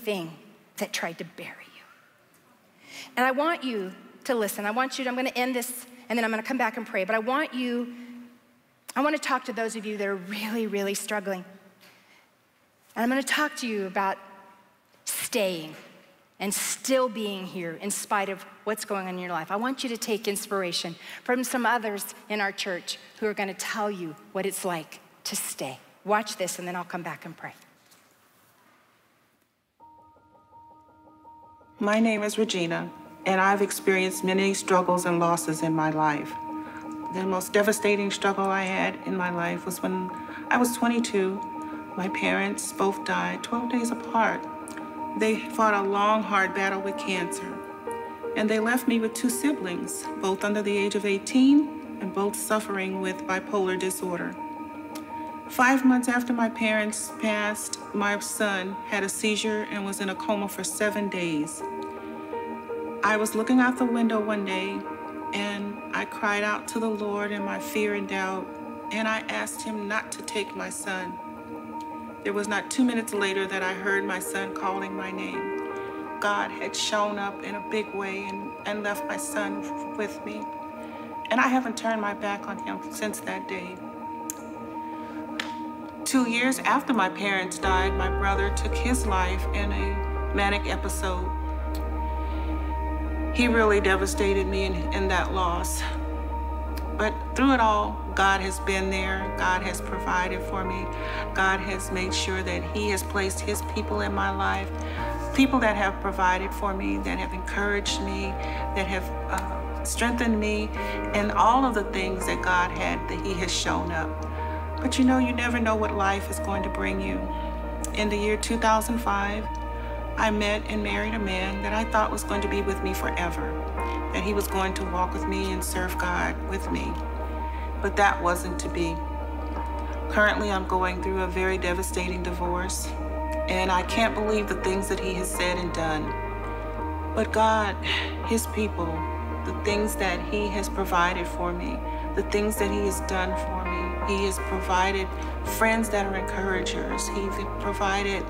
thing that tried to bury you. And I want you to listen. I want you to, I'm going to end this and then I'm going to come back and pray, but I want you, I want to talk to those of you that are really, really struggling. And I'm going to talk to you about staying and still being here in spite of what's going on in your life. I want you to take inspiration from some others in our church who are going to tell you what it's like to stay. Watch this, and then I'll come back and pray. My name is Regina, and I've experienced many struggles and losses in my life. The most devastating struggle I had in my life was when I was 22. My parents both died 12 days apart. They fought a long, hard battle with cancer, and they left me with two siblings, both under the age of 18 and both suffering with bipolar disorder. Five months after my parents passed, my son had a seizure and was in a coma for seven days. I was looking out the window one day and I cried out to the Lord in my fear and doubt, and I asked him not to take my son. There was not two minutes later that I heard my son calling my name. God had shown up in a big way and, and left my son with me. And I haven't turned my back on him since that day. Two years after my parents died, my brother took his life in a manic episode. He really devastated me in, in that loss. But through it all, God has been there. God has provided for me. God has made sure that He has placed His people in my life. People that have provided for me, that have encouraged me, that have uh, strengthened me, and all of the things that God had that He has shown up. But you know, you never know what life is going to bring you. In the year 2005, I met and married a man that I thought was going to be with me forever, that he was going to walk with me and serve God with me. But that wasn't to be. Currently, I'm going through a very devastating divorce, and I can't believe the things that he has said and done. But God, his people, the things that he has provided for me, the things that he has done for me, he has provided friends that are encouragers. He's provided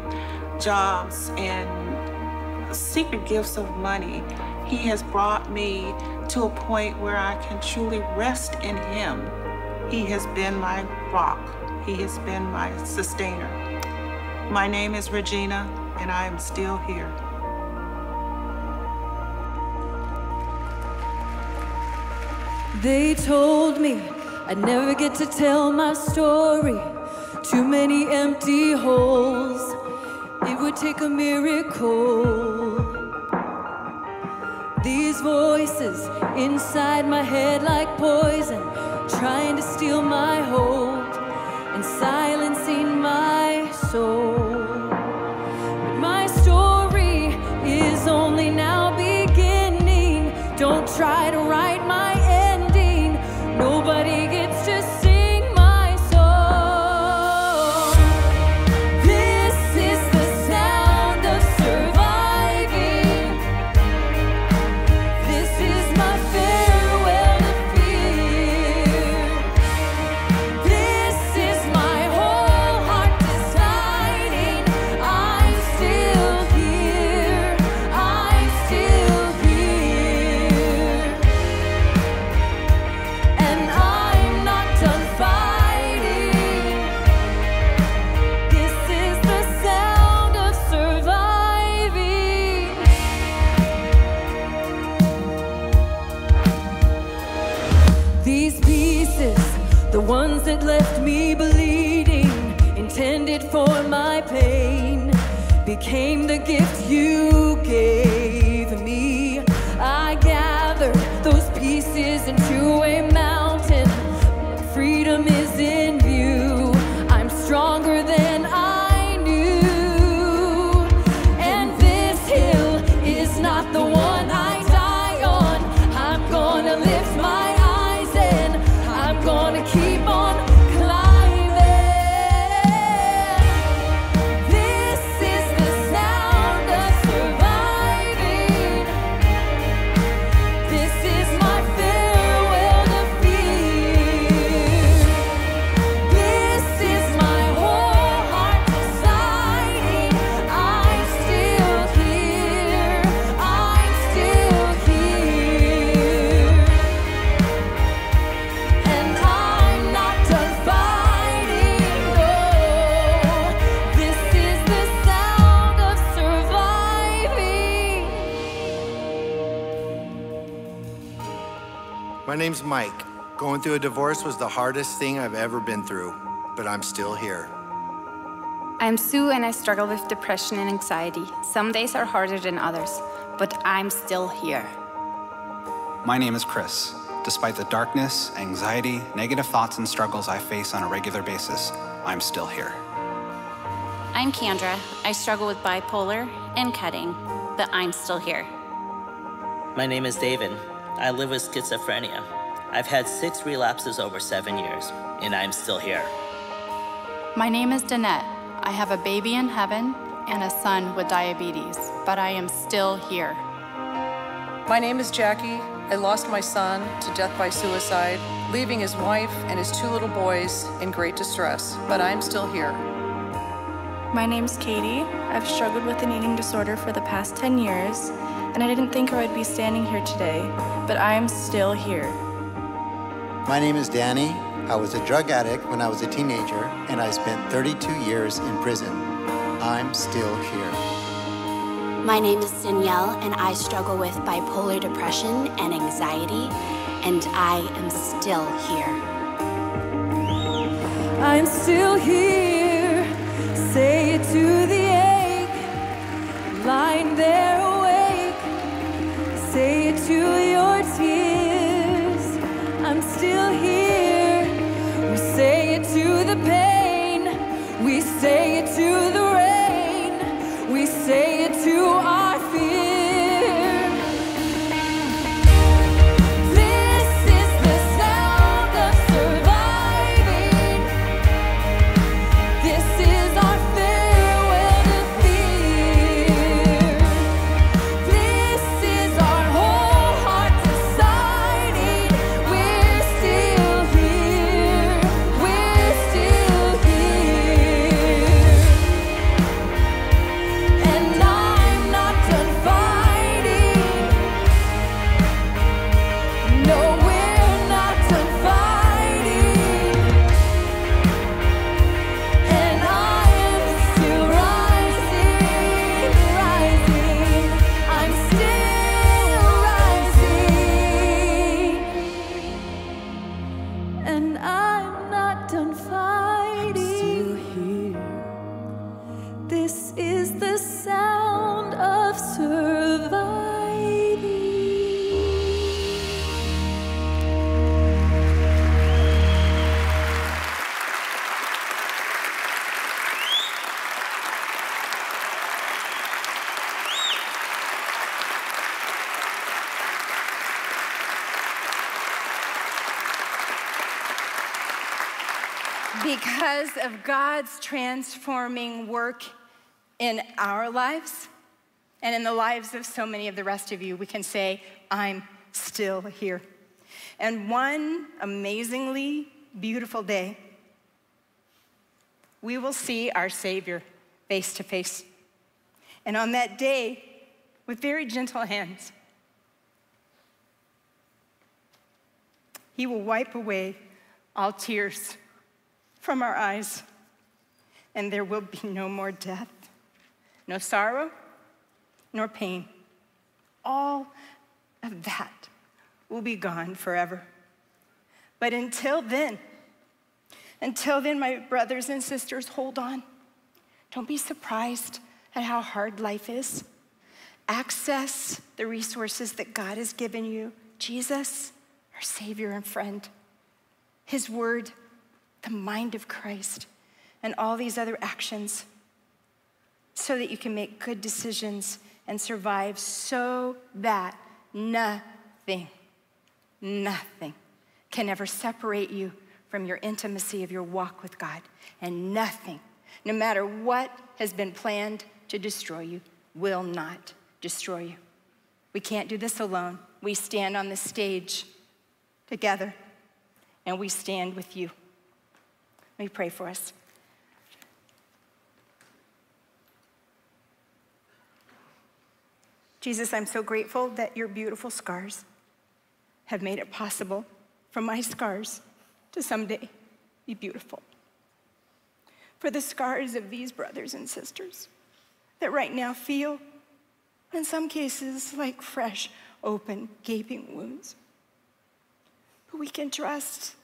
jobs and secret gifts of money. He has brought me to a point where I can truly rest in Him. He has been my rock. He has been my sustainer. My name is Regina, and I am still here. They told me I'd never get to tell my story. Too many empty holes. It would take a miracle. These voices inside my head like poison, trying to steal my hope and silencing my soul. Became the gift you gave me. I gathered those pieces into a mountain. Freedom is in view. I'm stronger than I knew. And this hill is not the one I die on. I'm gonna lift my My name's Mike. Going through a divorce was the hardest thing I've ever been through, but I'm still here. I'm Sue and I struggle with depression and anxiety. Some days are harder than others, but I'm still here. My name is Chris. Despite the darkness, anxiety, negative thoughts, and struggles I face on a regular basis, I'm still here. I'm Kendra. I struggle with bipolar and cutting, but I'm still here. My name is David. I live with schizophrenia. I've had six relapses over seven years, and I'm still here. My name is Danette. I have a baby in heaven and a son with diabetes, but I am still here. My name is Jackie. I lost my son to death by suicide, leaving his wife and his two little boys in great distress, but I'm still here. My name's Katie. I've struggled with an eating disorder for the past 10 years, and I didn't think I would be standing here today, but I am still here. My name is Danny. I was a drug addict when I was a teenager, and I spent 32 years in prison. I'm still here. My name is Danielle, and I struggle with bipolar depression and anxiety, and I am still here. I'm still here. Say it to Because of God's transforming work in our lives and in the lives of so many of the rest of you, we can say, I'm still here. And one amazingly beautiful day, we will see our Savior face to face. And on that day, with very gentle hands, He will wipe away all tears from our eyes, and there will be no more death, no sorrow, nor pain. All of that will be gone forever. But until then, until then, my brothers and sisters, hold on. Don't be surprised at how hard life is. Access the resources that God has given you Jesus, our Savior and friend, His Word, the mind of Christ, and all these other actions so that you can make good decisions and survive so that nothing, nothing can ever separate you from your intimacy of your walk with God. And nothing, no matter what has been planned to destroy you, will not destroy you. We can't do this alone. We stand on the stage together and we stand with you. Let pray for us. Jesus, I'm so grateful that your beautiful scars have made it possible for my scars to someday be beautiful. For the scars of these brothers and sisters that right now feel, in some cases, like fresh, open, gaping wounds. But we can trust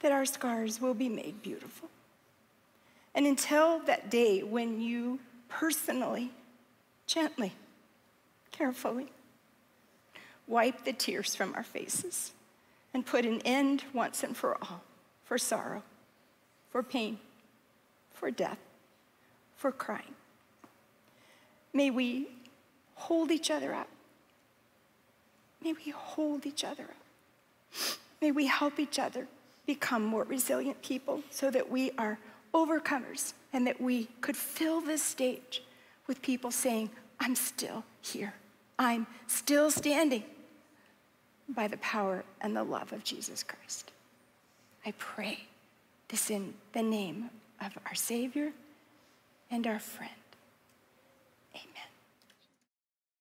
that our scars will be made beautiful. And until that day when you personally, gently, carefully, wipe the tears from our faces and put an end once and for all for sorrow, for pain, for death, for crying. May we hold each other up. May we hold each other up. May we help each other become more resilient people so that we are overcomers and that we could fill this stage with people saying, I'm still here. I'm still standing by the power and the love of Jesus Christ. I pray this in the name of our Savior and our friend.